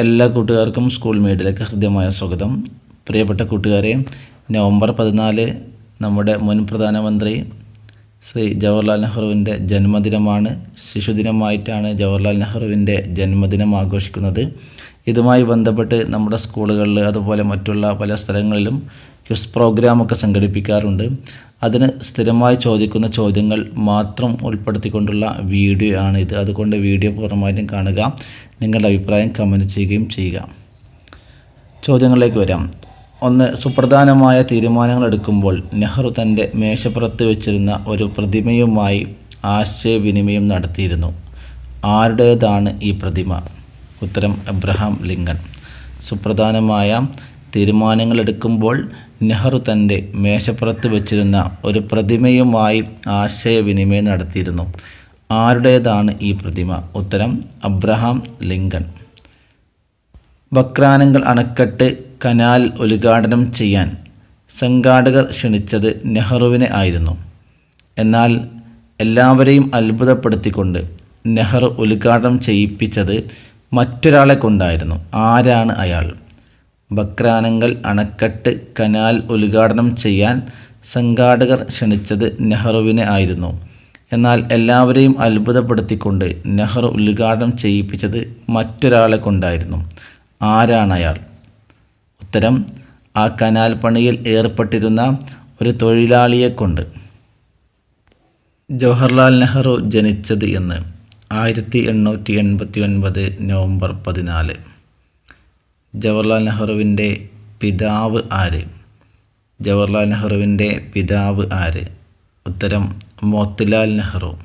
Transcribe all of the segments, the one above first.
എല്ലാ കൂട്ടുകാർക്കും സ്കൂൾ മീഡിയയിലേക്ക് ഹൃദ്യമായ സ്വാഗതം. പ്രിയപ്പെട്ട കൂട്ടുകാരെ നവംബർ പതിനാല് നമ്മുടെ മുൻ പ്രധാനമന്ത്രി ശ്രീ ജവഹർലാൽ നെഹ്റുവിന്റെ ജന്മദിനമാണ്. ശിശുദിനമായിട്ടാണ് ജവഹർലാൽ നെഹ്റുവിന്റെ ജന്മദിനം ആഘോഷിക്കുന്നത്. ഇതുമായി ബന്ധപ്പെട്ട് നമ്മുടെ സ്കൂളുകളിൽ അതുപോലെ മറ്റുള്ള പല സ്ഥലങ്ങളിലും ക്വിസ് പ്രോഗ്രാമൊക്കെ സംഘടിപ്പിക്കാറുണ്ട്. അതിന് സ്ഥിരമായി ചോദിക്കുന്ന ചോദ്യങ്ങൾ മാത്രം ഉൾപ്പെടുത്തിക്കൊണ്ടുള്ള വീഡിയോ ആണ് ഇത് അതുകൊണ്ട് വീഡിയോ പൂർണമായിട്ടും കാണുക. നിങ്ങളുടെ അഭിപ്രായം കമന്റ് ചെയ്യുകയും ചെയ്യുക. ചോദ്യങ്ങളിലേക്ക് വരാം. ഒന്ന് സുപ്രധാനമായ തീരുമാനങ്ങൾ എടുക്കുമ്പോൾ നെഹ്റു തന്റെ മേശപ്പുറത്ത് വെച്ചിരുന്ന ഒരു പ്രതിമയുമായി ആശയവിനിമയം നടത്തിയിരുന്നു. ആരുടേതാണ് ഈ പ്രതിമ? ഉത്തരം എബ്രഹാം ലിങ്കൺ. സുപ്രധാനമായ തീരുമാനങ്ങൾ എടുക്കുമ്പോൾ നെഹ്റു തന്റെ മേശപ്പുറത്ത് വച്ചിരുന്ന ഒരു പ്രതിമയുമായി ആശയവിനിമയം നടത്തിയിരുന്നു. ആരുടേതാണ് ഈ പ്രതിമ? ഉത്തരം അബ്രഹാം ലിങ്കൺ. വക്രാനങ്ങൾ അണക്കെട്ട് കനാൽ ഉദ്ഘാടനം ചെയ്യാൻ സംഘാടകർ ക്ഷണിച്ചത് നെഹ്റുവിനെ ആയിരുന്നു. എന്നാൽ എല്ലാവരെയും അത്ഭുതപ്പെടുത്തിക്കൊണ്ട് നെഹ്റു ഉദ്ഘാടനം ചെയ്യിപ്പിച്ചത് മറ്റൊരാളെ കൊണ്ടായിരുന്നു. ആരാണ് അയാൾ? ബക്രാനങ്കൽ അണക്കെട്ട് കനാൽ ഉദ്ഘാടനം ചെയ്യാൻ സംഘാടകർ ക്ഷണിച്ചത് നെഹ്റുവിനെ ആയിരുന്നു. എന്നാൽ എല്ലാവരെയും അത്ഭുതപ്പെടുത്തിക്കൊണ്ട് നെഹ്റു ഉദ്ഘാടനം ചെയ്യിപ്പിച്ചത് മറ്റൊരാളെ കൊണ്ടായിരുന്നു. ആരാണ് അയാൾ? ഉത്തരം ആ കനാൽ പണിയിൽ ഏർപ്പെട്ടിരുന്ന ഒരു തൊഴിലാളിയെ കൊണ്ട്. ജവഹർലാൽ നെഹ്റു ജനിച്ചത് എന്ന് ആയിരത്തി എണ്ണൂറ്റി എൺപത്തി ഒൻപത് നവംബർ പതിനാല്. ജവഹർലാൽ നെഹ്റുവിന്റെ പിതാവ് ആര്? ജവഹർലാൽ നെഹ്റുവിന്റെ പിതാവ് ആര്? ഉത്തരം മോത്തിലാൽ നെഹ്റു.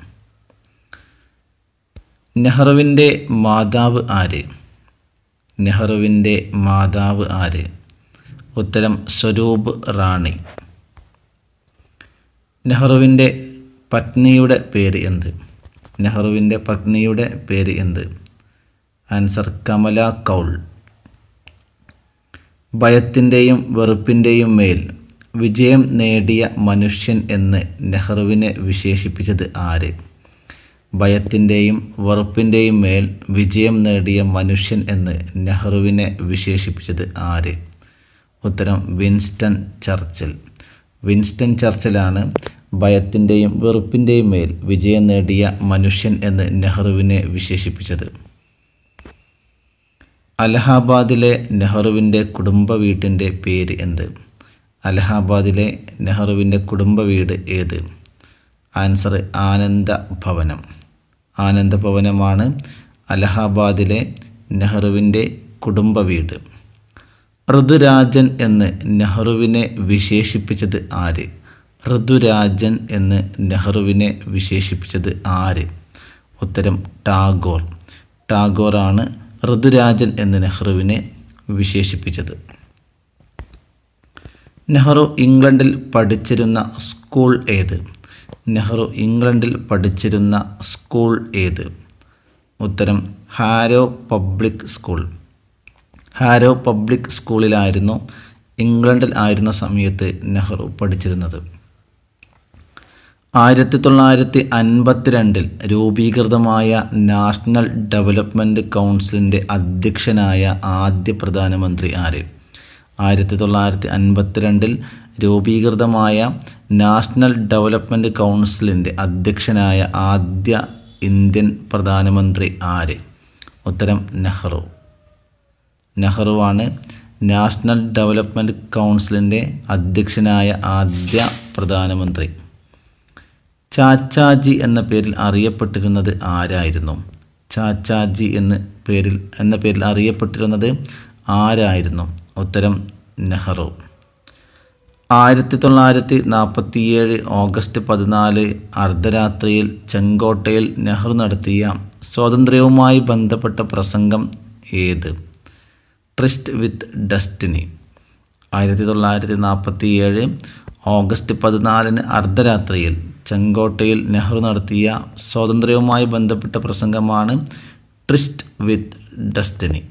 നെഹ്റുവിന്റെ മാതാവ് ആര്? നെഹ്റുവിന്റെ മാതാവ് ആര്? ഉത്തരം സ്വരൂപ് റാണി. നെഹ്റുവിന്റെ പത്നിയുടെ പേര് എന്ത്? നെഹ്റുവിന്റെ പത്നിയുടെ പേര് എന്ത്? ആൻസർ കമല കൗൾ. ഭയത്തിന്റെയും വെറുപ്പിന്റെയും മേൽ വിജയം നേടിയ മനുഷ്യൻ എന്ന് നെഹ്റുവിനെ വിശേഷിപ്പിച്ചത് ആര്? ഭയത്തിന്റെയും വെറുപ്പിന്റെയും മേൽ വിജയം നേടിയ മനുഷ്യൻ എന്ന് നെഹ്റുവിനെ വിശേഷിപ്പിച്ചത് ആര്? ഉത്തരം വിൻസ്റ്റൺ ചർച്ചിൽ. വിൻസ്റ്റൺ ചർച്ചിലാണ് ഭയത്തിന്റെയും വെറുപ്പിന്റെയും മേൽ വിജയം നേടിയ മനുഷ്യൻ എന്ന് നെഹ്റുവിനെ വിശേഷിപ്പിച്ചത്. അലഹാബാദിലെ നെഹ്റുവിന്റെ കുടുംബ വീട്ടിന്റെ പേര് എന്ത്? അലഹാബാദിലെ നെഹ്റുവിന്റെ കുടുംബ വീട് ഏത്? ആൻസർ ആനന്ദ ഭവനം ആനന്ദ ഭവനമാണ് അലഹാബാദിലെ നെഹ്റുവിന്റെ കുടുംബ വീട്. ഋതുരാജൻ എന്ന് നെഹ്റുവിനെ വിശേഷിപ്പിച്ചത് ആര്? ഋതുരാജൻ എന്ന് നെഹ്റുവിനെ വിശേഷിപ്പിച്ചത് ആര്? ഉത്തരം ടാഗോർ. ടാഗോറാണ് ഋതുരാജൻ എന്ന് നെഹ്റുവിനെ വിശേഷിപ്പിച്ചത്. നെഹ്റു ഇംഗ്ലണ്ടിൽ പഠിച്ചിരുന്ന സ്കൂൾ ഏത്? നെഹ്റു ഇംഗ്ലണ്ടിൽ പഠിച്ചിരുന്ന സ്കൂൾ ഏത്? ഉത്തരം Harrow public school. Harrow public സ്കൂളിലായിരുന്നു ഇംഗ്ലണ്ടിൽ ആയിരുന്ന സമയത്ത് നെഹ്റു പഠിച്ചിരുന്നത്. ആയിരത്തി തൊള്ളായിരത്തി അൻപത്തിരണ്ടിൽ രൂപീകൃതമായ നാഷണൽ ഡെവലപ്മെന്റ് കൗൺസിലിന്റെ അധ്യക്ഷനായ ആദ്യ പ്രധാനമന്ത്രി ആര്? ആയിരത്തി തൊള്ളായിരത്തി അൻപത്തിരണ്ടിൽ രൂപീകൃതമായ നാഷണൽ ഡെവലപ്മെന്റ് കൗൺസിലിന്റെ അധ്യക്ഷനായ ആദ്യ ഇന്ത്യൻ പ്രധാനമന്ത്രി ആര്? ഉത്തരം നെഹ്റു. നെഹ്റുവാണ് നാഷണൽ ഡെവലപ്മെന്റ് കൗൺസിലിന്റെ അധ്യക്ഷനായ ആദ്യ പ്രധാനമന്ത്രി. ചാച്ചാജി എന്ന പേരിൽ അറിയപ്പെട്ടിരുന്നത് ആരായിരുന്നു? ചാച്ചാജി എന്ന പേരിൽ എന്ന പേരിൽ അറിയപ്പെട്ടിരുന്നത് ആരായിരുന്നു? ഉത്തരം നെഹ്റു. ആയിരത്തി തൊള്ളായിരത്തി നാൽപ്പത്തിയേഴ് ഓഗസ്റ്റ് പതിനാല് അർദ്ധരാത്രിയിൽ ചെങ്കോട്ടയിൽ നെഹ്റു നടത്തിയ സ്വാതന്ത്ര്യവുമായി ബന്ധപ്പെട്ട പ്രസംഗം ഏത്? ട്രിസ്റ്റ് വിത്ത് ഡസ്റ്റിനി. ആയിരത്തി തൊള്ളായിരത്തി നാൽപ്പത്തിയേഴ് ഓഗസ്റ്റ് പതിനാലിന് അർദ്ധരാത്രിയിൽ ചെങ്കോട്ടയിൽ നെഹ്റു നടത്തിയ സ്വാതന്ത്ര്യവുമായി ബന്ധപ്പെട്ട പ്രസംഗമാണ് tryst with destiny.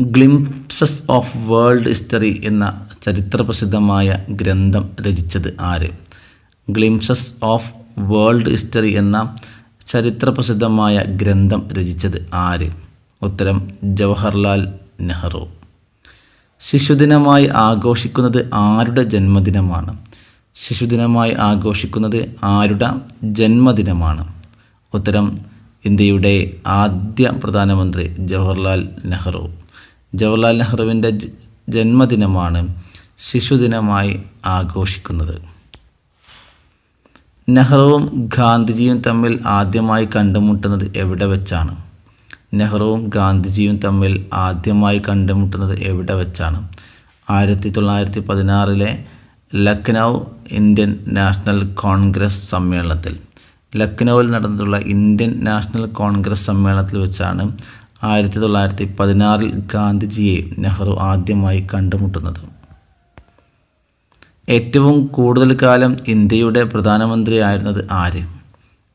Glimpses of world history എന്ന ചരിത്രപ്രസിദ്ധമായ ഗ്രന്ഥം രചിച്ചത് ആര്? ഗ്ലിംസസ് ഓഫ് വേൾഡ് ഹിസ്റ്ററി എന്ന ചരിത്രപ്രസിദ്ധമായ ഗ്രന്ഥം രചിച്ചത് ആര്? ഉത്തരം ജവഹർലാൽ നെഹ്റു. ശിശുദിനമായി ആഘോഷിക്കുന്നത് ആരുടെ ജന്മദിനമാണ്? ശിശുദിനമായി ആഘോഷിക്കുന്നത് ആരുടെ ജന്മദിനമാണ്? ഉത്തരം ഇന്ത്യയുടെ ആദ്യ പ്രധാനമന്ത്രി ജവഹർലാൽ നെഹ്റു. ജവഹർലാൽ നെഹ്റുവിന്റെ ജന്മദിനമാണ് ശിശുദിനമായി ആഘോഷിക്കുന്നത്. നെഹ്റുവും ഗാന്ധിജിയും തമ്മിൽ ആദ്യമായി കണ്ടുമുട്ടുന്നത് എവിടെ വെച്ചാണ്? നെഹ്റുവും ഗാന്ധിജിയും തമ്മിൽ ആദ്യമായി കണ്ടുമുട്ടുന്നത് എവിടെ വെച്ചാണ്? ആയിരത്തി തൊള്ളായിരത്തി പതിനാറിലെ ലക്നൗ ഇന്ത്യൻ നാഷണൽ കോൺഗ്രസ് സമ്മേളനത്തിൽ. ലക്നൗവിൽ നടന്നിട്ടുള്ള ഇന്ത്യൻ നാഷണൽ കോൺഗ്രസ് സമ്മേളനത്തിൽ വെച്ചാണ് ആയിരത്തി തൊള്ളായിരത്തി പതിനാറിൽ ഗാന്ധിജിയെ നെഹ്റു ആദ്യമായി കണ്ടുമുട്ടുന്നത്. ഏറ്റവും കൂടുതൽ കാലം ഇന്ത്യയുടെ പ്രധാനമന്ത്രിയായിരുന്നത് ആര്?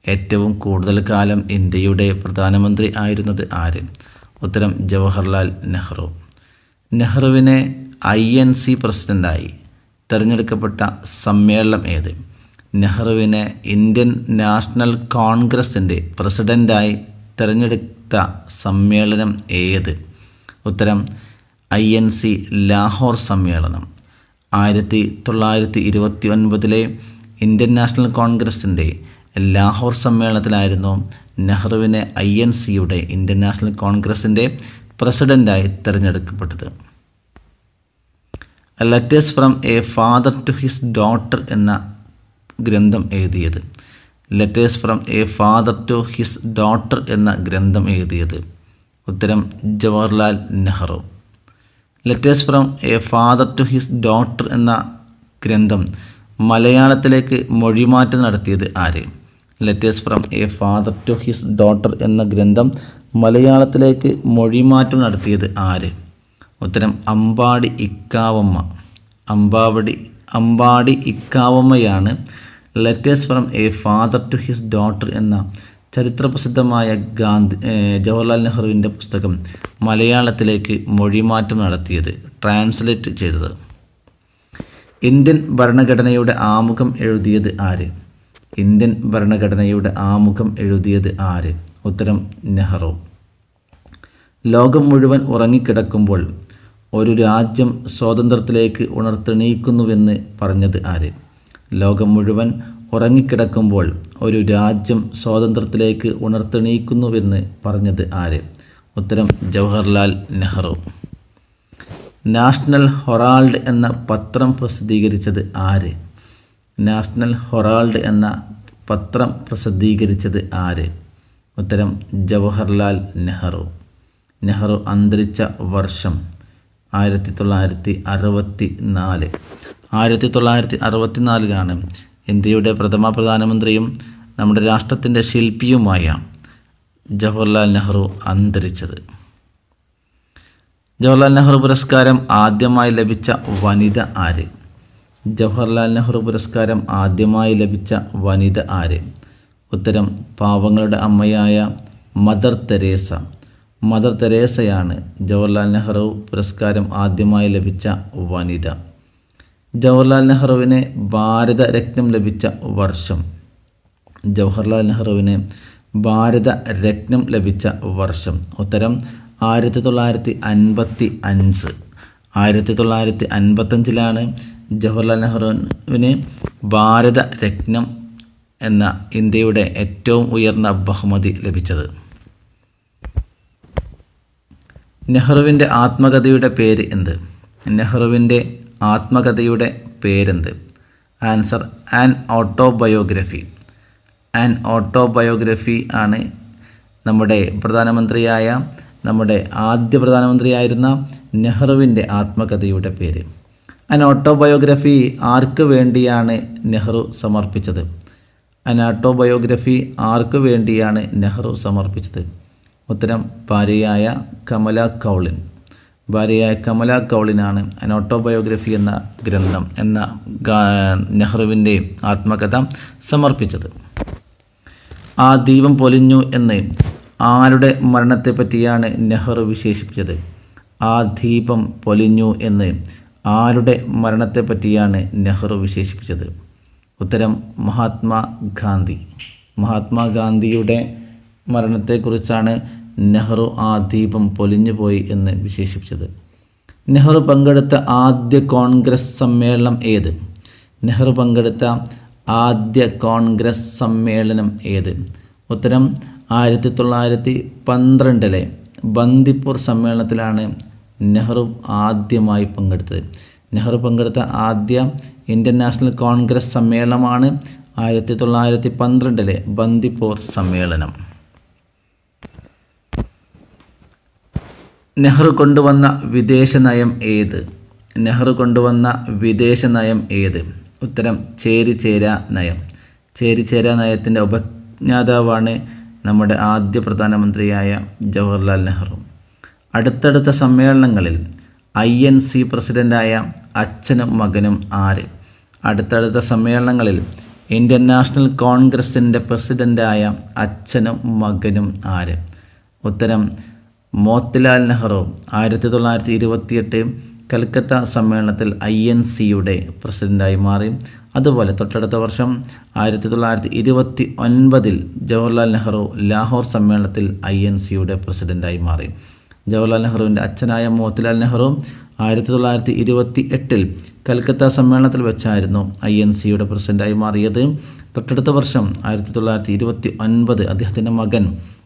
ഏറ്റവും കൂടുതൽ കാലം ഇന്ത്യയുടെ പ്രധാനമന്ത്രി ആയിരുന്നത് ആര്? ഉത്തരം ജവഹർലാൽ നെഹ്റു. നെഹ്റുവിനെ ഐ എൻ സി പ്രസിഡന്റായി തിരഞ്ഞെടുക്കപ്പെട്ട സമ്മേളനം ഏത്? നെഹ്റുവിനെ ഇന്ത്യൻ നാഷണൽ കോൺഗ്രസിന്റെ പ്രസിഡന്റായി തിരഞ്ഞെടുത്ത സമ്മേളനം ഏത്? ഉത്തരം ഐ എൻ സി ലാഹോർ സമ്മേളനം. ആയിരത്തി തൊള്ളായിരത്തി ഇരുപത്തി ഒൻപതിലെ ഇന്ത്യൻ നാഷണൽ കോൺഗ്രസിന്റെ ലാഹോർ സമ്മേളനത്തിലായിരുന്നു നെഹ്റുവിനെ ഐ എൻ സിയുടെ ഇന്ത്യൻ നാഷണൽ കോൺഗ്രസിന്റെ പ്രസിഡന്റായി തിരഞ്ഞെടുക്കപ്പെട്ടത് letters from a father to his daughter എന്ന ഗ്രന്ഥം എഴുതിയത്. Letters from a father to his daughter എന്ന ഗ്രന്ഥം എഴുതിയത്. ഉത്തരം Jawaharlal Nehru. Letters from a father to his daughter എന്ന ഗ്രന്ഥം മലയാളത്തിലേക്ക് മൊഴിമാറ്റം നടത്തിയത് ആര്? Letters from a father to his daughter എന്ന ഗ്രന്ഥം മലയാളത്തിലേക്ക് മൊഴിമാറ്റം നടത്തിയത് ആര്? ഉത്തരം അമ്പാടി ഇക്കാവമ്മ. അമ്പാവടി Ambadi ഇക്കാവമ്മയാണ് letters from a father to his daughter എന്ന ചരിത്രപ്രസിദ്ധമായ ഗാന്ധി ജവഹർലാൽ നെഹ്റുവിന്റെ പുസ്തകം മലയാളത്തിലേക്ക് മൊഴിമാറ്റം നടത്തിയത് ട്രാൻസ്ലേറ്റ് ചെയ്തത്. ഇന്ത്യൻ ഭരണഘടനയുടെ ആമുഖം എഴുതിയത് ആര്? ഇന്ത്യൻ ഭരണഘടനയുടെ ആമുഖം എഴുതിയത് ആര്? ഉത്തരം നെഹ്റു. ലോകം മുഴുവൻ ഉറങ്ങിക്കിടക്കുമ്പോൾ ഒരു രാജ്യം സ്വാതന്ത്ര്യത്തിലേക്ക് ഉണർത്തെണീക്കുന്നുവെന്ന് പറഞ്ഞത് ആര്? ലോകം മുഴുവൻ ഉറങ്ങിക്കിടക്കുമ്പോൾ ഒരു രാജ്യം സ്വാതന്ത്ര്യത്തിലേക്ക് ഉണർത്തെണീക്കുന്നുവെന്ന് പറഞ്ഞത് ആര്? ഉത്തരം ജവഹർലാൽ നെഹ്റു. നാഷണൽ ഹൊറാൾഡ് എന്ന പത്രം പ്രസിദ്ധീകരിച്ചത് ആര്? നാഷണൽ ഹൊറാൾഡ് എന്ന പത്രം പ്രസിദ്ധീകരിച്ചത് ആര്? ഉത്തരം ജവഹർലാൽ നെഹ്റു. നെഹ്റു അന്തരിച്ച വർഷം ആയിരത്തി തൊള്ളായിരത്തി അറുപത്തി നാല് ആയിരത്തി തൊള്ളായിരത്തി അറുപത്തി നാലിലാണ് ഇന്ത്യയുടെ പ്രഥമ പ്രധാനമന്ത്രിയും നമ്മുടെ രാഷ്ട്രത്തിന്റെ ശില്പിയുമായ ജവഹർലാൽ നെഹ്റു അന്തരിച്ചത്. ജവഹർലാൽ നെഹ്റു പുരസ്കാരം ആദ്യമായി ലഭിച്ച വനിത ആര്? ജവഹർലാൽ നെഹ്റു പുരസ്കാരം ആദ്യമായി ലഭിച്ച വനിത ആര്? ഉത്തരം പാവങ്ങളുടെ അമ്മയായ മദർ തെരേസ. മദർ തെരേസയാണ് ജവഹർലാൽ നെഹ്റു പുരസ്കാരം ആദ്യമായി ലഭിച്ച വനിത. ജവഹർലാൽ നെഹ്റുവിന് ഭാരതരത്നം ലഭിച്ച വർഷം. ജവഹർലാൽ നെഹ്റുവിന് ഭാരത രത്നം ലഭിച്ച വർഷം. ഉത്തരം ആയിരത്തി തൊള്ളായിരത്തി അൻപത്തി അഞ്ച്. ആയിരത്തി തൊള്ളായിരത്തി അൻപത്തഞ്ചിലാണ് ജവഹർലാൽ നെഹ്റുവിന് ഭാരത രത്നം എന്ന ഇന്ത്യയുടെ ഏറ്റവും ഉയർന്ന ബഹുമതി ലഭിച്ചത്. നെഹ്റുവിന്റെ ആത്മകഥയുടെ പേര് എന്ത്? നെഹ്റുവിന്റെ ആത്മകഥയുടെ പേരെന്ത്? Answer an autobiography. An autobiography ആണ് നമ്മുടെ പ്രധാനമന്ത്രിയായ നമ്മുടെ ആദ്യ പ്രധാനമന്ത്രിയായിരുന്ന നെഹ്റുവിന്റെ ആത്മകഥയുടെ പേര്. അൻ ഓട്ടോബയോഗ്രഫി ആർക്ക് വേണ്ടിയാണ് നെഹ്റു സമർപ്പിച്ചത്? അൻ ഓട്ടോബയോഗ്രഫി ആർക്ക് വേണ്ടിയാണ് നെഹ്റു സമർപ്പിച്ചത്? ഉത്തരം ഭാര്യയായ കമല കൗളിൻ. ഭാര്യയായ കമല കൗളിനാണ് അൻ ഓട്ടോബയോഗ്രഫി എന്ന ഗ്രന്ഥം എന്ന നെഹ്റുവിന്റെ ആത്മകഥ സമർപ്പിച്ചത്. ആ ദീപം പൊലിഞ്ഞു എന്ന് ആരുടെ മരണത്തെ പറ്റിയാണ് നെഹ്റു വിശേഷിപ്പിച്ചത്? ആ ദീപം പൊലിഞ്ഞു എന്ന് ആരുടെ മരണത്തെ പറ്റിയാണ് നെഹ്റു വിശേഷിപ്പിച്ചത്? ഉത്തരം മഹാത്മാ ഗാന്ധി. മഹാത്മാഗാന്ധിയുടെ മരണത്തെക്കുറിച്ചാണ് നെഹ്റു ആ ദീപം പൊലിഞ്ഞുപോയി എന്ന് വിശേഷിപ്പിച്ചത്. നെഹ്റു പങ്കെടുത്ത ആദ്യ കോൺഗ്രസ് സമ്മേളനം ഏത്? നെഹ്റു പങ്കെടുത്ത ആദ്യ കോൺഗ്രസ് സമ്മേളനം ഏത്? ഉത്തരം ആയിരത്തി തൊള്ളായിരത്തി പന്ത്രണ്ടിലെ ബന്ദിപ്പൂർ സമ്മേളനത്തിലാണ് നെഹ്റു ആദ്യമായി പങ്കെടുത്തത്. നെഹ്റു പങ്കെടുത്ത ആദ്യ ഇന്ത്യൻ നാഷണൽ കോൺഗ്രസ് സമ്മേളനമാണ് ആയിരത്തി തൊള്ളായിരത്തി പന്ത്രണ്ടിലെ ബന്ദിപ്പൂർ സമ്മേളനം. നെഹ്റു കൊണ്ടുവന്ന വിദേശ നയം ഏത്? നെഹ്റു കൊണ്ടുവന്ന വിദേശ നയം ഏത്? ഉത്തരം ചേരിചേര നയം. ചേരിചേര നയത്തിന്റെ ഉപജ്ഞാതാവാണ് നമ്മുടെ ആദ്യ പ്രധാനമന്ത്രിയായ ജവഹർലാൽ നെഹ്റു. അടുത്തടുത്ത സമ്മേളനങ്ങളിൽ ഐ എൻ സി പ്രസിഡന്റായ അച്ഛനും മകനും ആര്? അടുത്തടുത്ത സമ്മേളനങ്ങളിൽ ഇന്ത്യൻ നാഷണൽ കോൺഗ്രസിന്റെ പ്രസിഡന്റായ അച്ഛനും മകനും ആര്? ഉത്തരം മോത്തിലാൽ നെഹ്റു. ആയിരത്തി തൊള്ളായിരത്തി ഇരുപത്തിയെട്ട് കൽക്കത്ത സമ്മേളനത്തിൽ ഐ എൻ സിയുടെ പ്രസിഡന്റായി മാറി. അതുപോലെ തൊട്ടടുത്ത വർഷം ആയിരത്തി തൊള്ളായിരത്തി ഇരുപത്തി ഒൻപതിൽ ജവഹർലാൽ നെഹ്റു ലാഹോർ സമ്മേളനത്തിൽ ഐ എൻ സിയുടെ പ്രസിഡന്റായി മാറി. ജവഹർലാൽ നെഹ്റുവിന്റെ അച്ഛനായ മോത്തിലാൽ നെഹ്റു ആയിരത്തി തൊള്ളായിരത്തി ഇരുപത്തി എട്ടിൽ കൽക്കത്ത സമ്മേളനത്തിൽ വെച്ചായിരുന്നു ഐ എൻ സിയുടെ പ്രസിഡന്റായി മാറിയത്. തൊട്ടടുത്ത വർഷം ആയിരത്തി തൊള്ളായിരത്തി ഇരുപത്തി ഒൻപത് അദ്ദേഹത്തിന്റെ മകൻ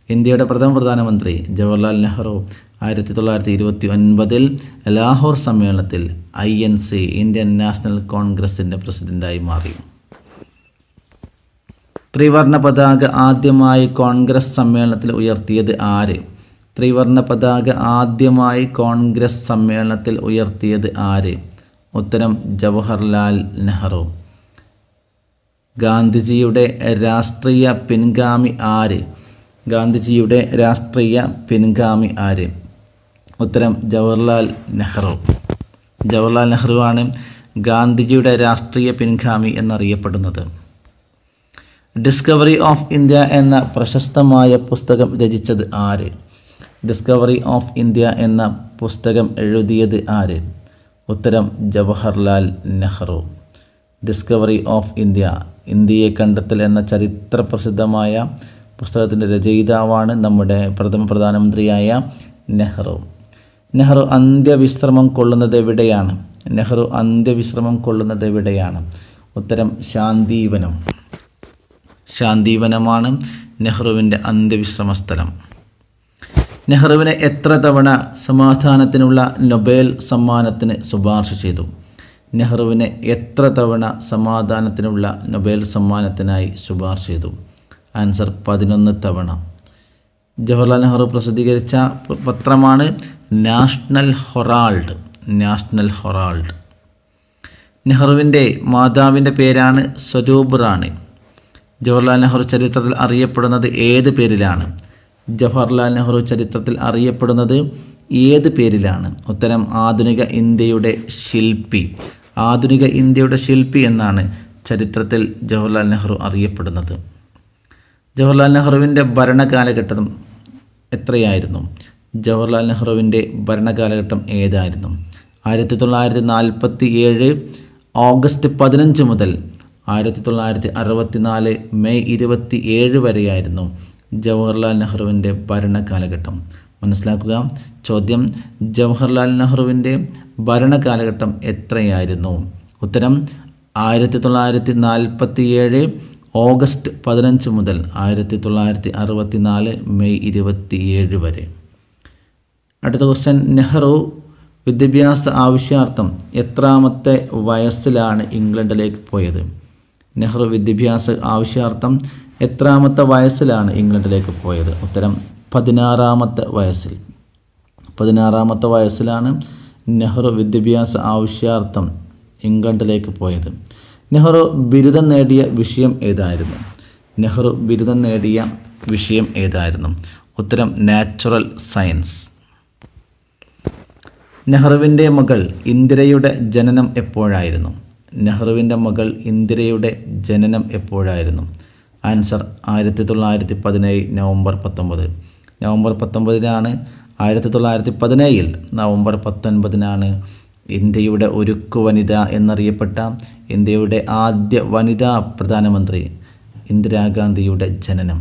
ഇന്ത്യയുടെ പ്രഥമ പ്രധാനമന്ത്രി ജവഹർലാൽ നെഹ്റു ആയിരത്തി തൊള്ളായിരത്തി ഇരുപത്തി ഒൻപതിൽ ലാഹോർ സമ്മേളനത്തിൽ I N C Indian National കോൺഗ്രസിന്റെ പ്രസിഡന്റായി മാറി. ത്രിവർണ പതാക ആദ്യമായി കോൺഗ്രസ് സമ്മേളനത്തിൽ ഉയർത്തിയത് ആര്? ത്രിവർണ പതാക ആദ്യമായി കോൺഗ്രസ് സമ്മേളനത്തിൽ ഉയർത്തിയത് ആര്? ഉത്തരം ജവഹർലാൽ നെഹ്റു. ഗാന്ധിജിയുടെ രാഷ്ട്രീയ പിൻഗാമി ആര്? ഗാന്ധിജിയുടെ രാഷ്ട്രീയ പിൻഗാമി ആര്? ഉത്തരം ജവഹർലാൽ നെഹ്റു. ജവഹർലാൽ നെഹ്റുവാണ് ഗാന്ധിജിയുടെ രാഷ്ട്രീയ പിൻഗാമി എന്നറിയപ്പെടുന്നത്. ഡിസ്കവറി ഓഫ് ഇന്ത്യ എന്ന പ്രശസ്തമായ പുസ്തകം രചിച്ചത് ആര്? ഡിസ്കവറി ഓഫ് ഇന്ത്യ എന്ന പുസ്തകം എഴുതിയത് ആര്? ഉത്തരം Jawaharlal Nehru. Discovery of India ഇന്ത്യയെ കണ്ടെത്തൽ എന്ന ചരിത്ര പ്രസിദ്ധമായ പുസ്തകത്തിന്റെ രചയിതാവാണ് നമ്മുടെ പ്രഥമ പ്രധാനമന്ത്രിയായ നെഹ്റു. നെഹ്റു അന്ത്യവിശ്രമം കൊള്ളുന്നത് എവിടെയാണ്? നെഹ്റു അന്ത്യവിശ്രമം കൊള്ളുന്നത് എവിടെയാണ്? ഉത്തരം ശാന്തിവനം. ശാന്തിവനമാണ് നെഹ്റുവിന്റെ അന്ത്യവിശ്രമ സ്ഥലം നെഹ്റുവിനെ എത്ര തവണ സമാധാനത്തിനുള്ള നൊബേൽ സമ്മാനത്തിന് ശുപാർശ ചെയ്തു? നെഹ്റുവിനെ എത്ര തവണ സമാധാനത്തിനുള്ള നൊബേൽ സമ്മാനത്തിനായി ശുപാർശ ചെയ്തു? ആൻസർ പതിനൊന്ന് തവണ. ജവഹർലാൽ നെഹ്റു പ്രസിദ്ധീകരിച്ച പത്രമാണ് നാഷണൽ ഹൊറാൾഡ് നാഷണൽ ഹൊറാൾഡ്. നെഹ്റുവിന്റെ മാതാവിന്റെ പേരാണ് സ്വരൂപ് റാണി. ജവഹർലാൽ നെഹ്റു ചരിത്രത്തിൽ അറിയപ്പെടുന്നത് ഏത് പേരിലാണ്? ജവഹർലാൽ നെഹ്റു ചരിത്രത്തിൽ അറിയപ്പെടുന്നത് ഏത് പേരിലാണ്? ഉത്തരം ആധുനിക ഇന്ത്യയുടെ ശില്പി. ആധുനിക ഇന്ത്യയുടെ ശില്പി എന്നാണ് ചരിത്രത്തിൽ ജവഹർലാൽ നെഹ്റു അറിയപ്പെടുന്നത്. ജവഹർലാൽ നെഹ്റുവിന്റെ ഭരണകാലഘട്ടം എത്രയായിരുന്നു? ജവഹർലാൽ നെഹ്റുവിന്റെ ഭരണകാലഘട്ടം ഏതായിരുന്നു? ആയിരത്തി തൊള്ളായിരത്തി നാൽപ്പത്തി ഏഴ് ഓഗസ്റ്റ് പതിനഞ്ച് മുതൽ ആയിരത്തി തൊള്ളായിരത്തി അറുപത്തി നാല് മെയ് ഇരുപത്തി ഏഴ് വരെയായിരുന്നു ജവഹർലാൽ നെഹ്റുവിന്റെ ഭരണകാലഘട്ടം. മനസ്സിലാക്കുക? ചോദ്യം ജവഹർലാൽ നെഹ്റുവിന്റെ ഭരണകാലഘട്ടം എത്രയായിരുന്നു? ഉത്തരം ആയിരത്തി തൊള്ളായിരത്തി നാൽപ്പത്തി ഏഴ് ഓഗസ്റ്റ് പതിനഞ്ച് മുതൽ ആയിരത്തി തൊള്ളായിരത്തി അറുപത്തി നാല് മെയ് ഇരുപത്തി ഏഴ് വരെ. അടുത്ത ക്വസ്റ്റ്യൻ നെഹ്റു വിദ്യാഭ്യാസ ആവശ്യാർത്ഥം എത്രാമത്തെ വയസ്സിലാണ് ഇംഗ്ലണ്ടിലേക്ക് പോയത്? നെഹ്റു വിദ്യാഭ്യാസ ആവശ്യാർത്ഥം എത്രാമത്തെ വയസ്സിലാണ് ഇംഗ്ലണ്ടിലേക്ക് പോയത്? ഉത്തരം പതിനാറാമത്തെ വയസ്സിൽ. പതിനാറാമത്തെ വയസ്സിലാണ് നെഹ്റു വിദ്യാഭ്യാസ ആവശ്യാർത്ഥം ഇംഗ്ലണ്ടിലേക്ക് പോയത്. നെഹ്റു ബിരുദം നേടിയ വിഷയം ഏതായിരുന്നു? നെഹ്റു ബിരുദം നേടിയ വിഷയം ഏതായിരുന്നു? ഉത്തരം നാച്ചുറൽ സയൻസ്. നെഹ്റുവിന്റെ മകൾ ഇന്ദിരയുടെ ജനനം എപ്പോഴായിരുന്നു? നെഹ്റുവിന്റെ മകൾ ഇന്ദിരയുടെ ജനനം എപ്പോഴായിരുന്നു? ആൻസർ ആയിരത്തി തൊള്ളായിരത്തി പതിനേഴ് നവംബർ പത്തൊമ്പത്. നവംബർ പത്തൊമ്പതിനാണ് ആയിരത്തി തൊള്ളായിരത്തി പതിനേഴിൽ നവംബർ പത്തൊൻപതിനാണ് ഇന്ത്യയുടെ ഒരുക്കു വനിത എന്നറിയപ്പെട്ട ഇന്ത്യയുടെ ആദ്യ വനിതാ പ്രധാനമന്ത്രി ഇന്ദിരാഗാന്ധിയുടെ ജനനം.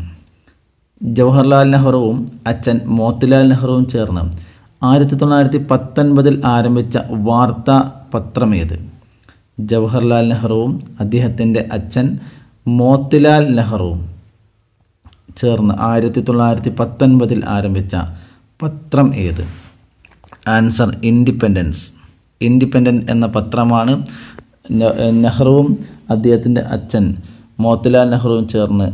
ജവഹർലാൽ നെഹ്റുവും അച്ഛൻ മോത്തിലാൽ നെഹ്റുവും ചേർന്ന് ആയിരത്തി തൊള്ളായിരത്തി പത്തൊൻപതിൽ ആരംഭിച്ച വാർത്താ പത്രമേത് ജവഹർലാൽ നെഹ്റുവും അദ്ദേഹത്തിന്റെ അച്ഛൻ മോത്തിലാൽ നെഹ്റുവും ചേർന്ന് ആയിരത്തി തൊള്ളായിരത്തി പത്തൊൻപതിൽ ആരംഭിച്ച പത്രം ഏത്? Answer independence. ഇൻഡിപെൻഡന്റ് എന്ന പത്രമാണ് നെഹ്റുവും അദ്ദേഹത്തിന്റെ അച്ഛൻ മോത്തിലാൽ നെഹ്റുവും ചേർന്ന്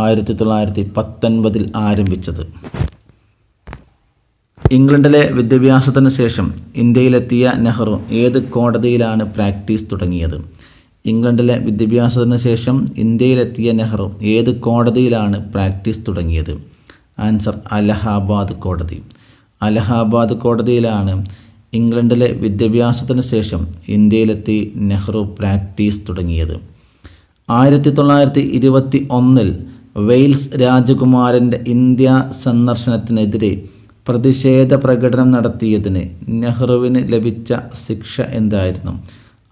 ആയിരത്തി തൊള്ളായിരത്തി പത്തൊൻപതിൽ ആരംഭിച്ചത്. ഇംഗ്ലണ്ടിലെ വിദ്യാഭ്യാസത്തിന് ശേഷം ഇന്ത്യയിലെത്തിയ നെഹ്റു ഏത് കോടതിയിലാണ് പ്രാക്ടീസ് തുടങ്ങിയത്? ഇംഗ്ലണ്ടിലെ വിദ്യാഭ്യാസത്തിന് ശേഷം ഇന്ത്യയിലെത്തിയ നെഹ്റു ഏത് കോടതിയിലാണ് പ്രാക്ടീസ് തുടങ്ങിയത്? ആൻസർ അലഹാബാദ് കോടതി. അലഹാബാദ് കോടതിയിലാണ് ഇംഗ്ലണ്ടിലെ വിദ്യാഭ്യാസത്തിന് ശേഷം ഇന്ത്യയിലെത്തി നെഹ്റു പ്രാക്ടീസ് തുടങ്ങിയത്. ആയിരത്തി തൊള്ളായിരത്തി ഇരുപത്തി ഒന്നിൽ വെയിൽസ് രാജകുമാരന്റെ ഇന്ത്യ സന്ദർശനത്തിനെതിരെ പ്രതിഷേധ പ്രകടനം നടത്തിയതിന് നെഹ്റുവിന് ലഭിച്ച ശിക്ഷ എന്തായിരുന്നു?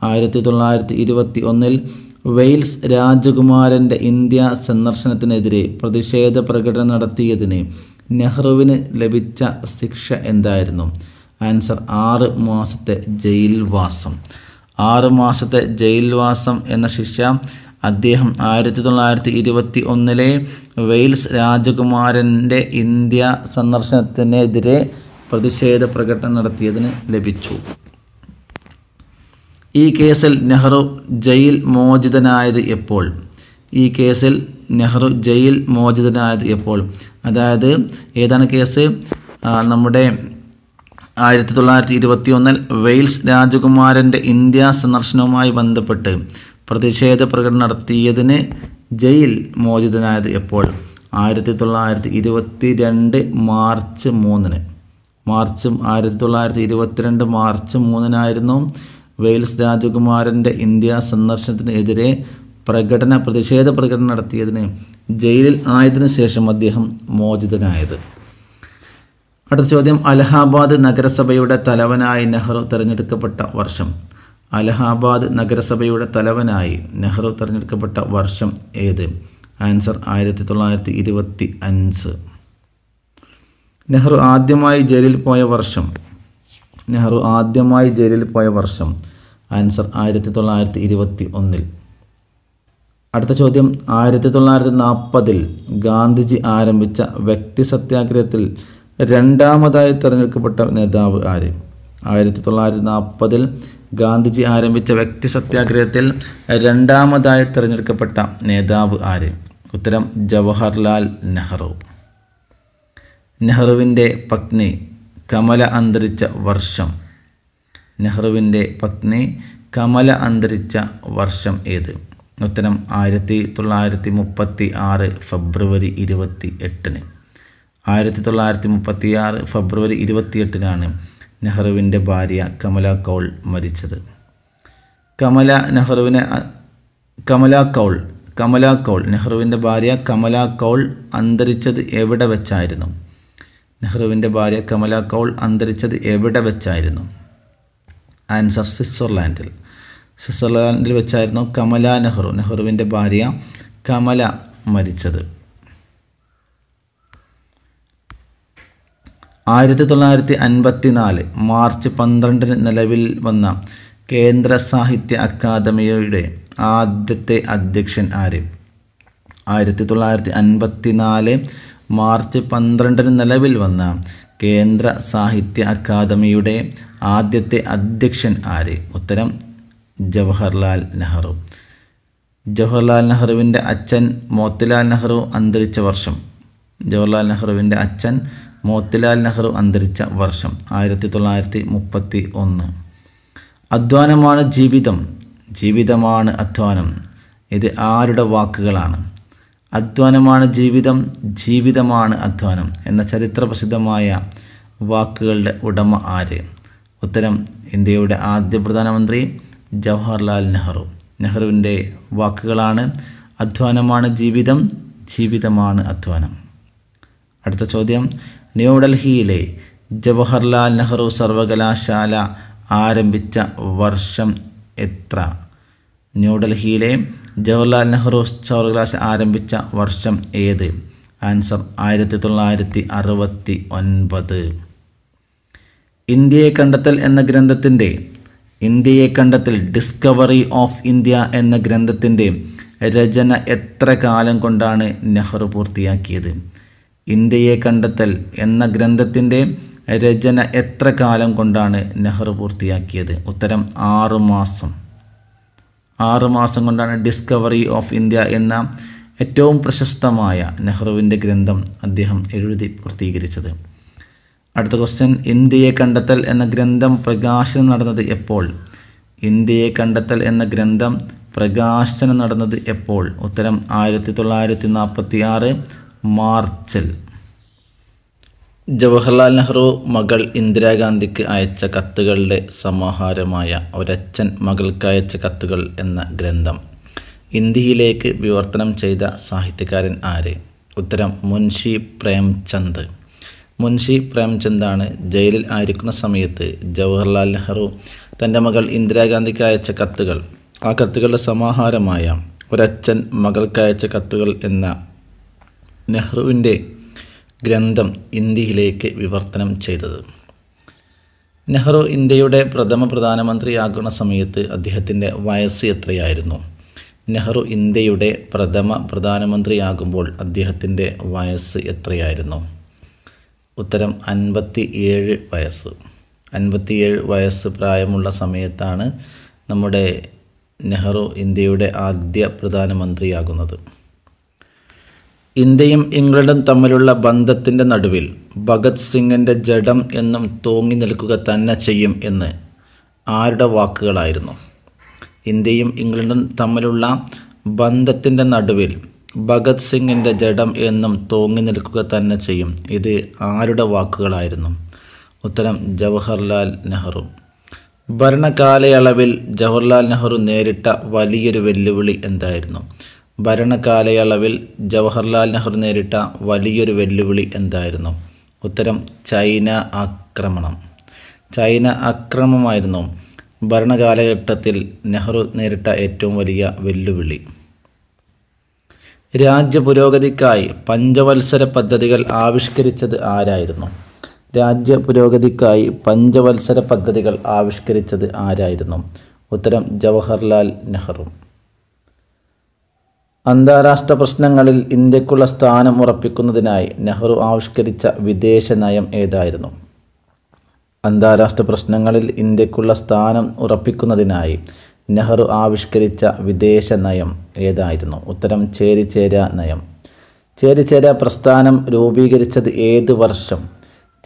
ആയിരത്തി തൊള്ളായിരത്തി ഇരുപത്തി ഒന്നിൽ വെയിൽസ് രാജകുമാരന്റെ ഇന്ത്യ സന്ദർശനത്തിനെതിരെ പ്രതിഷേധ പ്രകടനം നടത്തിയതിന് നെഹ്റുവിന് ലഭിച്ച ശിക്ഷ എന്തായിരുന്നു? ആൻസർ ആറ് മാസത്തെ ജയിൽവാസം. ആറ് മാസത്തെ ജയിൽവാസം എന്ന ശിക്ഷ അദ്ദേഹം ആയിരത്തി തൊള്ളായിരത്തി ഇരുപത്തി ഒന്നിലെ വെയിൽസ് രാജകുമാരന്റെ ഇന്ത്യ സന്ദർശനത്തിനെതിരെ പ്രതിഷേധ പ്രകടനം നടത്തിയതിന് ലഭിച്ചു. ഈ കേസിൽ നെഹ്റു ജയിൽ മോചിതനായത് എപ്പോൾ? ഈ കേസിൽ നെഹ്റു ജയിൽ മോചിതനായത് എപ്പോൾ? അതായത് ഏതാണ് കേസ്? നമ്മുടെ ആയിരത്തി തൊള്ളായിരത്തി ഇരുപത്തി ഒന്നിൽ വെയിൽസ് രാജകുമാരന്റെ ഇന്ത്യ സന്ദർശനവുമായി ബന്ധപ്പെട്ട് പ്രതിഷേധ പ്രകടനം നടത്തിയതിന് ജയിൽ മോചിതനായത് എപ്പോൾ? ആയിരത്തി തൊള്ളായിരത്തി ഇരുപത്തി രണ്ട് മാർച്ച് മൂന്നിന്. മാർച്ച് ആയിരത്തി തൊള്ളായിരത്തി ഇരുപത്തിരണ്ട് മാർച്ച് മൂന്നിനായിരുന്നു വെയിൽസ് രാജകുമാരന്റെ ഇന്ത്യ സന്ദർശനത്തിനെതിരെ പ്രകടന പ്രതിഷേധ പ്രകടനം നടത്തിയതിന് ജയിലിൽ ആയതിനു ശേഷം അദ്ദേഹം മോചിതനായത്. അടുത്ത ചോദ്യം അലഹാബാദ് നഗരസഭയുടെ തലവനായി നെഹ്റു തിരഞ്ഞെടുക്കപ്പെട്ട വർഷം. അലഹാബാദ് നഗരസഭയുടെ തലവനായി നെഹ്റു തിരഞ്ഞെടുക്കപ്പെട്ട വർഷം ഏത്? ആൻസർ ആയിരത്തി തൊള്ളായിരത്തി ഇരുപത്തി അഞ്ച് നെഹ്റു ആദ്യമായി ജയിലിൽ പോയ വർഷം നെഹ്റു ആദ്യമായി ജയിലിൽ പോയ വർഷം. ആൻസർ ആയിരത്തി തൊള്ളായിരത്തി ഇരുപത്തി ഒന്നിൽ അടുത്ത ചോദ്യം. ആയിരത്തി തൊള്ളായിരത്തി നാൽപ്പതിൽ ഗാന്ധിജി ആരംഭിച്ച വ്യക്തി സത്യാഗ്രഹത്തിൽ രണ്ടാമതായി തിരഞ്ഞെടുക്കപ്പെട്ട നേതാവ് ആര്? ആയിരത്തി തൊള്ളായിരത്തി നാൽപ്പതിൽ ഗാന്ധിജി ആരംഭിച്ച വ്യക്തി സത്യാഗ്രഹത്തിൽ രണ്ടാമതായി തിരഞ്ഞെടുക്കപ്പെട്ട നേതാവ് ആര്? ഉത്തരം ജവഹർലാൽ നെഹ്റു. നെഹ്റുവിന്റെ പത്നി കമല അന്തരിച്ച വർഷം. നെഹ്റുവിന്റെ പത്നി കമല അന്തരിച്ച വർഷം ഏത്? ഉത്തരം ആയിരത്തി തൊള്ളായിരത്തി മുപ്പത്തി ആറ് ഫെബ്രുവരി ഇരുപത്തി എട്ടിന് ആയിരത്തി തൊള്ളായിരത്തി മുപ്പത്തി ആറ് ഫെബ്രുവരി ഇരുപത്തിയെട്ടിനാണ് നെഹ്റുവിന്റെ ഭാര്യ കമല കൗൾ മരിച്ചത്. കമല നെഹ്റുവിനെ കമല കൗൾ കമല കൗൾ നെഹ്റുവിന്റെ ഭാര്യ കമല കൗൾ അന്തരിച്ചത് എവിടെ വെച്ചായിരുന്നു? നെഹ്റുവിന്റെ ഭാര്യ കമല കൗൾ അന്തരിച്ചത് എവിടെ വെച്ചായിരുന്നു? ആൻസർ സ്വിറ്റ്സർലാൻഡിൽ. സ്വിറ്റ്സർലാൻഡിൽ വെച്ചായിരുന്നു കമല നെഹ്റു നെഹ്റുവിന്റെ ഭാര്യ കമല മരിച്ചത്. ആയിരത്തി തൊള്ളായിരത്തി അൻപത്തി നാല് മാർച്ച് പന്ത്രണ്ടിന് നിലവിൽ വന്ന കേന്ദ്ര സാഹിത്യ അക്കാദമിയുടെ ആദ്യത്തെ അധ്യക്ഷൻ ആര്? ആയിരത്തി തൊള്ളായിരത്തി അൻപത്തി നാല് മാർച്ച് പന്ത്രണ്ടിന് നിലവിൽ വന്ന കേന്ദ്ര സാഹിത്യ അക്കാദമിയുടെ ആദ്യത്തെ അധ്യക്ഷൻ ആര്? ഉത്തരം ജവഹർലാൽ നെഹ്റു. ജവഹർലാൽ നെഹ്റുവിന്റെ അച്ഛൻ മോത്തിലാൽ നെഹ്റു അന്തരിച്ച വർഷം. ജവഹർലാൽ നെഹ്റുവിന്റെ അച്ഛൻ മോത്തിലാൽ നെഹ്റു അന്തരിച്ച വർഷം ആയിരത്തി തൊള്ളായിരത്തി മുപ്പത്തി ഒന്ന് അധ്വാനമാണ് ജീവിതം. ജീവിതമാണ് അധ്വാനം. ഇത് ആരുടെ വാക്കുകളാണ്? അധ്വാനമാണ് ജീവിതം ജീവിതമാണ് അധ്വാനം എന്ന ചരിത്രപ്രസിദ്ധമായ വാക്കുകളുടെ ഉടമ ആര്? ഉത്തരം ഇന്ത്യയുടെ ആദ്യ പ്രധാനമന്ത്രി ജവഹർലാൽ നെഹ്റു. നെഹ്റുവിന്റെ വാക്കുകളാണ് അധ്വാനമാണ് ജീവിതം ജീവിതമാണ് അധ്വാനം. അടുത്ത ചോദ്യം ന്യൂഡൽഹിയിലെ ജവഹർലാൽ നെഹ്റു സർവകലാശാല ആരംഭിച്ച വർഷം എത്ര? ന്യൂഡൽഹിയിലെ ജവഹർലാൽ നെഹ്റു സർവകലാശാല ആരംഭിച്ച വർഷം ഏത്? ആൻസർ ആയിരത്തി തൊള്ളായിരത്തി അറുപത്തി ഒൻപത് ഇന്ത്യയെ കണ്ടെത്തൽ എന്ന ഗ്രന്ഥത്തിന്റെ ഇന്ത്യയെ കണ്ടെത്തൽ ഡിസ്കവറി ഓഫ് ഇന്ത്യ എന്ന ഗ്രന്ഥത്തിന്റെ രചന എത്ര കാലം കൊണ്ടാണ് നെഹ്റു പൂർത്തിയാക്കിയത്? ഇന്ത്യയെ കണ്ടെത്തൽ എന്ന ഗ്രന്ഥത്തിന്റെ രചന എത്ര കാലം കൊണ്ടാണ് നെഹ്റു പൂർത്തിയാക്കിയത്? ഉത്തരം ആറ് മാസം. ആറ് മാസം കൊണ്ടാണ് ഡിസ്കവറി ഓഫ് ഇന്ത്യ എന്ന ഏറ്റവും പ്രശസ്തമായ നെഹ്റുവിന്റെ ഗ്രന്ഥം അദ്ദേഹം എഴുതി പൂർത്തീകരിച്ചത്. അടുത്ത ക്വസ്റ്റ്യൻ ഇന്ത്യയെ കണ്ടെത്തൽ എന്ന ഗ്രന്ഥം പ്രകാശനം നടന്നത് എപ്പോൾ? ഇന്ത്യയെ കണ്ടെത്തൽ എന്ന ഗ്രന്ഥം പ്രകാശനം നടന്നത് എപ്പോൾ? ഉത്തരം ആയിരത്തി തൊള്ളായിരത്തി നാൽപ്പത്തി ആറ് മാർച്ചിൽ. ജവഹർലാൽ നെഹ്റു മകൾ ഇന്ദിരാഗാന്ധിക്ക് അയച്ച കത്തുകളുടെ സമാഹാരമായ ഒരച്ഛൻ മകൾക്കയച്ച കത്തുകൾ എന്ന ഗ്രന്ഥം. ഇന്ത്യയിലേക്ക് വിവർത്തനം ചെയ്ത സാഹിത്യകാരൻ ആര്? ഉത്തരം മുൻഷി പ്രേംചന്ദ്. മുൻഷി പ്രേംചന്ദാണ് ജയിലിൽ ആയിരിക്കുന്ന സമയത്ത് ജവഹർലാൽ നെഹ്റു തന്റെ മകൾ ഇന്ദിരാഗാന്ധിക്ക് അയച്ച കത്തുകൾ. ആ കത്തുകളുടെ സമാഹാരമായ ഒരച്ഛൻ മകൾക്കയച്ച കത്തുകൾ എന്ന നെഹ്റുവിന്റെ ഗ്രന്ഥം ഇന്ത്യയിലേക്ക് വിവർത്തനം ചെയ്തത്. നെഹ്റു ഇന്ത്യയുടെ പ്രഥമ പ്രധാനമന്ത്രിയാകുന്ന സമയത്ത് അദ്ദേഹത്തിന്റെ വയസ്സ് എത്രയായിരുന്നു? നെഹ്റു ഇന്ത്യയുടെ പ്രഥമ പ്രധാനമന്ത്രിയാകുമ്പോൾ അദ്ദേഹത്തിന്റെ വയസ്സ് എത്രയായിരുന്നു? ഉത്തരം അൻപത്തി ഏഴ് വയസ്സ്. അൻപത്തിയേഴ് വയസ്സ് പ്രായമുള്ള സമയത്താണ് നമ്മുടെ നെഹ്റു ഇന്ത്യയുടെ ആദ്യ പ്രധാനമന്ത്രിയാകുന്നത്. ഇന്ത്യയും ഇംഗ്ലണ്ടും തമ്മിലുള്ള ബന്ധത്തിന്റെ നടുവിൽ ഭഗത് സിംഗിന്റെ ജഡം എന്നും തൂങ്ങി നിൽക്കുക തന്നെ ചെയ്യും എന്ന് ആരുടെ വാക്കുകളായിരുന്നു? ഇന്ത്യയും ഇംഗ്ലണ്ടും തമ്മിലുള്ള ബന്ധത്തിന്റെ നടുവിൽ ഭഗത് സിംഗിന്റെ ജഡം എന്നും തൂങ്ങി നിൽക്കുക തന്നെ ചെയ്യും. ഇത് ആരുടെ വാക്കുകളായിരുന്നു? ഉത്തരം ജവഹർലാൽ നെഹ്റു. ഭരണകാലയളവിൽ ജവഹർലാൽ നെഹ്റു നേരിട്ട വലിയൊരു വെല്ലുവിളി എന്തായിരുന്നു? ഭരണകാലയളവിൽ ജവഹർലാൽ നെഹ്റു നേരിട്ട വലിയൊരു വെല്ലുവിളി എന്തായിരുന്നു? ഉത്തരം ചൈന ആക്രമണം. ചൈന ആക്രമണമായിരുന്നു. ഭരണകാലഘട്ടത്തിൽ നെഹ്റു നേരിട്ട ഏറ്റവും വലിയ വെല്ലുവിളി. രാജ്യ പുരോഗതിക്കായി പഞ്ചവത്സര പദ്ധതികൾ ആവിഷ്കരിച്ചത് ആരായിരുന്നു? രാജ്യ പുരോഗതിക്കായി പഞ്ചവത്സര പദ്ധതികൾ ആവിഷ്കരിച്ചത് ആരായിരുന്നു? ഉത്തരം ജവഹർലാൽ നെഹ്റു. അന്താരാഷ്ട്ര പ്രശ്നങ്ങളിൽ ഇന്ത്യക്കുള്ള സ്ഥാനം ഉറപ്പിക്കുന്നതിനായി നെഹ്റു ആവിഷ്കരിച്ച വിദേശ നയം ഏതായിരുന്നു? അന്താരാഷ്ട്ര പ്രശ്നങ്ങളിൽ ഇന്ത്യക്കുള്ള സ്ഥാനം ഉറപ്പിക്കുന്നതിനായി നെഹ്റു ആവിഷ്കരിച്ച വിദേശ നയം ഏതായിരുന്നു? ഉത്തരം ചേരിചേര നയം. ചേരിചേര പ്രസ്ഥാനം രൂപീകരിച്ചത് ഏത് വർഷം?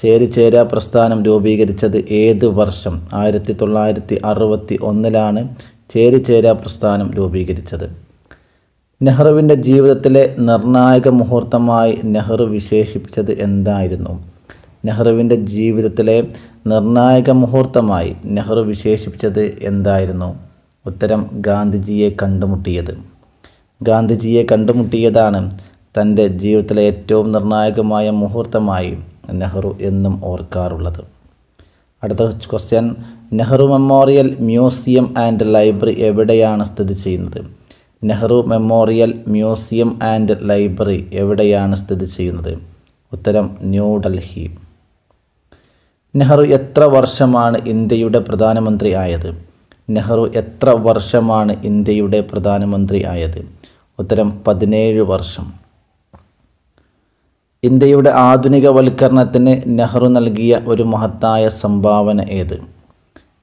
ചേരിചേര പ്രസ്ഥാനം രൂപീകരിച്ചത് ഏത് വർഷം? ആയിരത്തി തൊള്ളായിരത്തി അറുപത്തി ഒന്നിലാണ് ചേരിചേര പ്രസ്ഥാനം രൂപീകരിച്ചത്. നെഹ്റുവിന്റെ ജീവിതത്തിലെ നിർണായക മുഹൂർത്തമായി നെഹ്റു വിശേഷിപ്പിച്ചത് എന്തായിരുന്നു? നെഹ്റുവിന്റെ ജീവിതത്തിലെ നിർണായക മുഹൂർത്തമായി നെഹ്റു വിശേഷിപ്പിച്ചത് എന്തായിരുന്നു? ഉത്തരം ഗാന്ധിജിയെ കണ്ടുമുട്ടിയത്. ഗാന്ധിജിയെ കണ്ടുമുട്ടിയതാണ് തന്റെ ജീവിതത്തിലെ ഏറ്റവും നിർണായകമായ മുഹൂർത്തമായി നെഹ്റു എന്നും ഓർക്കാറുള്ളത്. അടുത്ത question Nehru memorial museum and library എവിടെയാണ് സ്ഥിതി ചെയ്യുന്നത്? Nehru memorial museum and library എവിടെയാണ് സ്ഥിതി ചെയ്യുന്നത്? ഉത്തരം ന്യൂഡൽഹി നെഹ്റു എത്ര വർഷമാണ് ഇന്ത്യയുടെ പ്രധാനമന്ത്രി ആയത്? നെഹ്റു എത്ര വർഷമാണ് ഇന്ത്യയുടെ പ്രധാനമന്ത്രി ആയത്? ഉത്തരം പതിനേഴ് വർഷം. ഇന്ത്യയുടെ ആധുനികവൽക്കരണത്തിന് നെഹ്റു നൽകിയ ഒരു മഹത്തായ സംഭാവന ഏത്?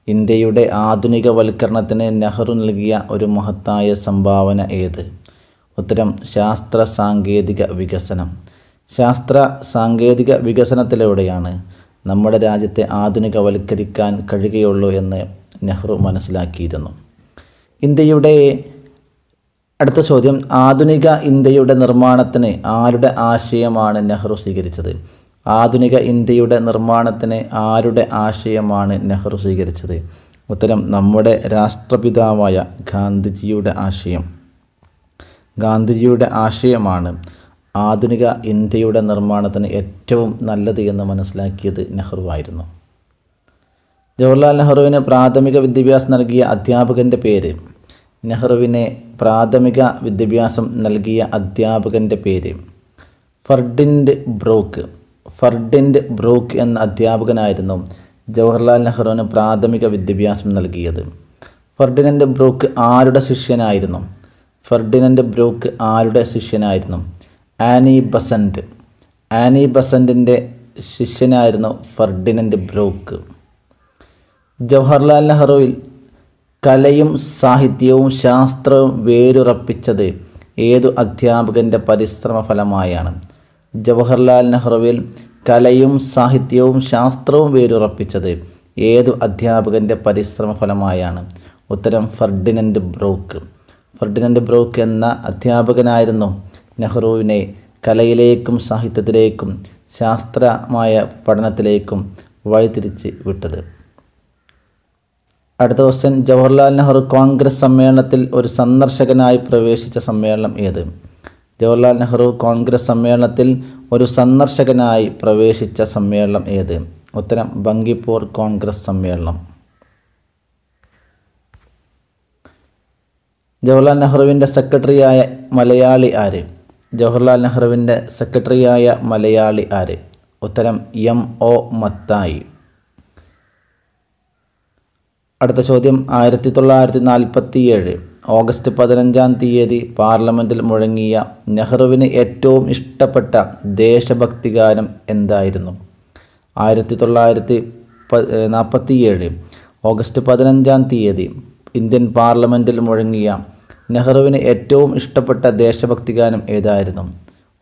ഇന്ത്യയുടെ ആധുനികവൽക്കരണത്തിന് നെഹ്റു നൽകിയ ഒരു മഹത്തായ സംഭാവന ഏത്? ഉത്തരം ശാസ്ത്ര സാങ്കേതിക വികസനം. ശാസ്ത്ര സാങ്കേതിക വികസനത്തിലൂടെയാണ് നമ്മുടെ രാജ്യത്തെ ആധുനികവൽക്കരിക്കാൻ കഴിയുകയുള്ളൂ എന്ന് നെഹ്റു മനസ്സിലാക്കിയിരുന്നു. ഇന്ത്യയുടെ അടുത്ത ചോദ്യം ആധുനിക ഇന്ത്യയുടെ നിർമ്മാണത്തിന് ആരുടെ ആശയമാണ് നെഹ്റു സ്വീകരിച്ചത്? ആധുനിക ഇന്ത്യയുടെ നിർമ്മാണത്തിന് ആരുടെ ആശയമാണ് നെഹ്റു സ്വീകരിച്ചത്? ഉത്തരം നമ്മുടെ രാഷ്ട്രപിതാവായ ഗാന്ധിജിയുടെ ആശയം. ഗാന്ധിജിയുടെ ആശയമാണ് ആധുനിക ഇന്ത്യയുടെ നിർമ്മാണത്തിന് ഏറ്റവും നല്ലത് എന്ന് മനസ്സിലാക്കിയത് നെഹ്റു ആയിരുന്നു. ജവഹർലാൽ നെഹ്റുവിന് പ്രാഥമിക വിദ്യാഭ്യാസം നൽകിയ അധ്യാപകന്റെ പേര് നെഹ്റുവിനെ പ്രാഥമിക വിദ്യാഭ്യാസം നൽകിയ അധ്യാപകന്റെ പേര് ഫർഡിൻഡ് ബ്രൂക്ക്. ഫർഡിൻഡ് ബ്രൂക്ക് എന്ന അധ്യാപകനായിരുന്നു ജവഹർലാൽ നെഹ്റുവിന് പ്രാഥമിക വിദ്യാഭ്യാസം നൽകിയത്. ഫർഡിനൻഡ് ബ്രൂക്ക് ആരുടെ ശിഷ്യനായിരുന്നു? ഫർഡിനൻഡ് ബ്രൂക്ക് ആരുടെ ശിഷ്യനായിരുന്നു? ആനി ബസന്റ് ആനി ബസന്റിന്റെ ശിഷ്യനായിരുന്നു ഫർഡിനൻഡ് ബ്രൂക്ക്. ജവഹർലാൽ നെഹ്റുവിൽ കലയും സാഹിത്യവും ശാസ്ത്രവും വേരുറപ്പിച്ചത് ഏതു അധ്യാപകന്റെ പരിശ്രമ ഫലമായാണ് ജവഹർലാൽ നെഹ്റുവിൽ കലയും സാഹിത്യവും ശാസ്ത്രവും വേരുറപ്പിച്ചത് ഏതു അധ്യാപകന്റെ പരിശ്രമ ഫലമായാണ് ഉത്തരം ഫർഡിനൻഡ് ബ്രോക്ക്. ഫർഡിനൻഡ് ബ്രോക്ക് എന്ന അധ്യാപകനായിരുന്നു നെഹ്റുവിനെ കലയിലേക്കും സാഹിത്യത്തിലേക്കും ശാസ്ത്രമായ പഠനത്തിലേക്കും വഴിതിരിച്ച് വിട്ടത്. അടുത്ത ക്വസ്റ്റ്യൻ ജവഹർലാൽ നെഹ്റു കോൺഗ്രസ് സമ്മേളനത്തിൽ ഒരു സന്ദർശകനായി പ്രവേശിച്ച സമ്മേളനം ഏത്? ജവഹർലാൽ നെഹ്റു കോൺഗ്രസ് സമ്മേളനത്തിൽ ഒരു സന്ദർശകനായി പ്രവേശിച്ച സമ്മേളനം ഏത്? ഉത്തരം ബങ്കിപ്പൂർ കോൺഗ്രസ് സമ്മേളനം. ജവഹർലാൽ നെഹ്റുവിന്റെ സെക്രട്ടറിയായ മലയാളി ആര്? ജവഹർലാൽ നെഹ്റുവിന്റെ സെക്രട്ടറിയായ മലയാളി ആര്? ഉത്തരം എം ഒ മത്തായി. അടുത്ത ചോദ്യം ആയിരത്തി തൊള്ളായിരത്തി നാൽപ്പത്തി ഏഴ് ഓഗസ്റ്റ് പതിനഞ്ചാം തീയതി പാർലമെന്റിൽ മുഴങ്ങിയ നെഹ്റുവിന് ഏറ്റവും ഇഷ്ടപ്പെട്ട ദേശഭക്തി ഗാനം എന്തായിരുന്നു? ആയിരത്തി തൊള്ളായിരത്തി പ നാൽപ്പത്തി ഏഴ് ഓഗസ്റ്റ് പതിനഞ്ചാം തീയതി ഇന്ത്യൻ പാർലമെന്റിൽ മുഴങ്ങിയ നെഹ്റുവിന് ഏറ്റവും ഇഷ്ടപ്പെട്ട ദേശഭക്തി ഗാനം ഏതായിരുന്നു?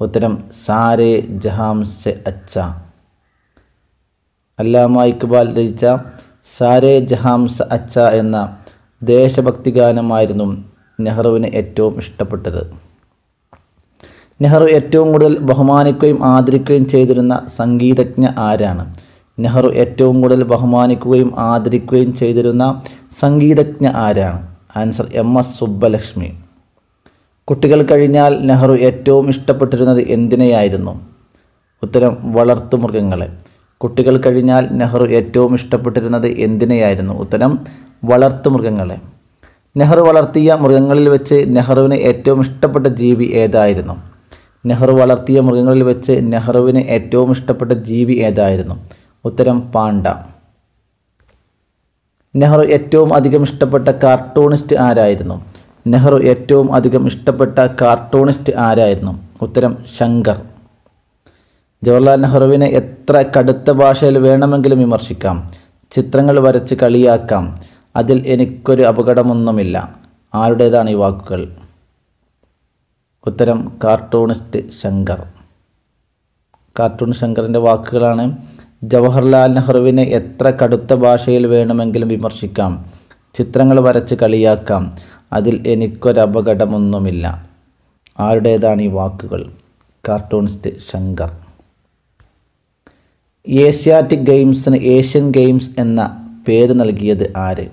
ഉത്തരം സാരേ ജഹാം സെ അച്ച അല്ലാമ ഇക്ബാൽ രചിച്ച സാരേ ജഹാം സ അച്ച എന്ന ദേശഭക്തി ഗാനമായിരുന്നു നെഹ്റുവിന് ഏറ്റവും ഇഷ്ടപ്പെട്ടത്. നെഹ്റു ഏറ്റവും കൂടുതൽ ബഹുമാനിക്കുകയും ആദരിക്കുകയും ചെയ്തിരുന്ന സംഗീതജ്ഞ ആരാണ്? നെഹ്റു ഏറ്റവും കൂടുതൽ ബഹുമാനിക്കുകയും ആദരിക്കുകയും ചെയ്തിരുന്ന സംഗീതജ്ഞ ആരാണ്? Answer M S Subbulakshmi. കുട്ടികൾ കഴിഞ്ഞാൽ നെഹ്റു ഏറ്റവും ഇഷ്ടപ്പെട്ടിരുന്നത് എന്തിനെയായിരുന്നു? ഉത്തരം വളർത്തുമൃഗങ്ങളെ കുട്ടികൾ കഴിഞ്ഞാൽ നെഹ്റു ഏറ്റവും ഇഷ്ടപ്പെട്ടിരുന്നത് എന്തിനെയായിരുന്നു? ഉത്തരം വളർത്തു വളർത്തുമൃഗങ്ങളെ നെഹ്റു വളർത്തിയ മൃഗങ്ങളിൽ വെച്ച് നെഹ്റുവിന് ഏറ്റവും ഇഷ്ടപ്പെട്ട ജീവി ഏതായിരുന്നു? നെഹ്റു വളർത്തിയ മൃഗങ്ങളിൽ വെച്ച് നെഹ്റുവിന് ഏറ്റവും ഇഷ്ടപ്പെട്ട ജീവി ഏതായിരുന്നു? ഉത്തരം പാണ്ട. നെഹ്റു ഏറ്റവും അധികം ഇഷ്ടപ്പെട്ട കാർട്ടൂണിസ്റ്റ് ആരായിരുന്നു? നെഹ്റു ഏറ്റവും അധികം ഇഷ്ടപ്പെട്ട കാർട്ടൂണിസ്റ്റ് ആരായിരുന്നു? ഉത്തരം ശങ്കർ. ജവഹർലാൽ നെഹ്റുവിനെ എത്ര കടുത്ത ഭാഷയിൽ വേണമെങ്കിലും വിമർശിക്കാം. ചിത്രങ്ങൾ വരച്ച് കളിയാക്കാം. അതിൽ എനിക്കൊരു അപകടമൊന്നുമില്ല. ആരുടേതാണ് ഈ വാക്കുകൾ? ഉത്തരം കാർട്ടൂണിസ്റ്റ് ശങ്കർ. കാർട്ടൂൺ ശങ്കറിന്റെ വാക്കുകളാണ് ജവഹർലാൽ നെഹ്റുവിനെ എത്ര കടുത്ത ഭാഷയിൽ വേണമെങ്കിലും വിമർശിക്കാം. ചിത്രങ്ങൾ വരച്ച് കളിയാക്കാം. അതിൽ എനിക്കൊരപകടമൊന്നുമില്ല ആരുടേതാണ് ഈ വാക്കുകൾ? കാർട്ടൂണിസ്റ്റ് ശങ്കർ. ഏഷ്യാറ്റിക് ഗെയിംസിന് ഏഷ്യൻ ഗെയിംസ് എന്ന പേര് നൽകിയത് ആര്?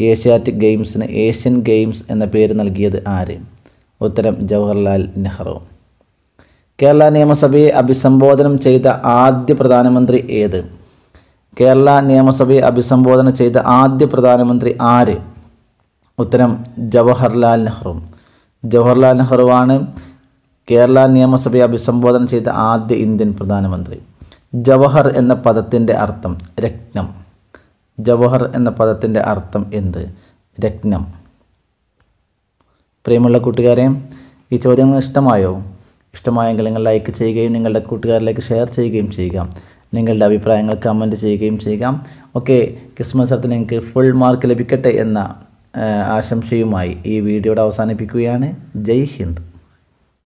ഏഷ്യാറ്റിക് ഗെയിംസിന് ഏഷ്യൻ ഗെയിംസ് എന്ന പേര് നൽകിയത് ആര്? ഉത്തരം ജവഹർലാൽ നെഹ്റു. കേരള നിയമസഭയെ അഭിസംബോധന ചെയ്ത ആദ്യ പ്രധാനമന്ത്രി ഏത്? കേരള നിയമസഭയെ അഭിസംബോധന ചെയ്ത ആദ്യ പ്രധാനമന്ത്രി ആര്? ഉത്തരം ജവഹർലാൽ നെഹ്റു. ജവഹർലാൽ നെഹ്റുവാണ് കേരള നിയമസഭയെ അഭിസംബോധന ചെയ്ത ആദ്യ ഇന്ത്യൻ പ്രധാനമന്ത്രി. ജവഹർ എന്ന പദത്തിന്റെ അർത്ഥം രത്നം. ജവഹർ എന്ന പദത്തിന്റെ അർത്ഥം എന്ത്? രത്നം. പ്രിയമുള്ള കൂട്ടുകാരെ ഈ ചോദ്യങ്ങൾ ഇഷ്ടമായോ? ഇഷ്ടമായെങ്കിൽ നിങ്ങൾ ലൈക്ക് ചെയ്യുകയും നിങ്ങളുടെ കൂട്ടുകാരിലേക്ക് ഷെയർ ചെയ്യുകയും ചെയ്യുക. നിങ്ങളുടെ അഭിപ്രായങ്ങൾ കമന്റ് ചെയ്യുകയും ചെയ്യുക. ഓക്കെ ക്രിസ്മസ് നിങ്ങൾക്ക് ഫുൾ മാർക്ക് ലഭിക്കട്ടെ എന്ന ആശംസയുമായി ഈ വീഡിയോയുടെ അവസാനിപ്പിക്കുകയാണ്. ജയ് ഹിന്ദ്.